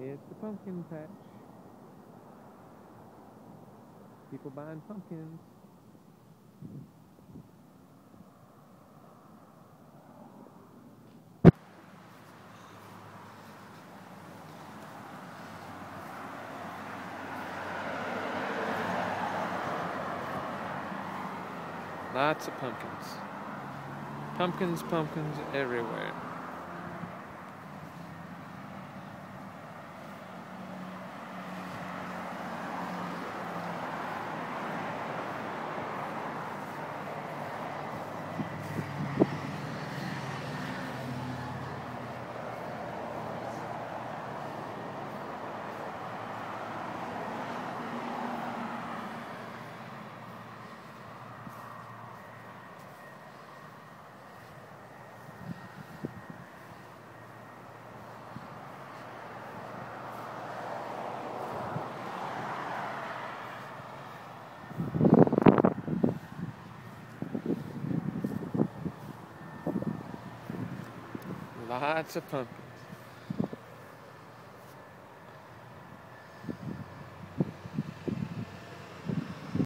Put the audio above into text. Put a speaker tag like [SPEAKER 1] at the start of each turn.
[SPEAKER 1] It's the pumpkin patch. People buying pumpkins. Lots of pumpkins. Pumpkins, pumpkins everywhere. Lots of pumpkins.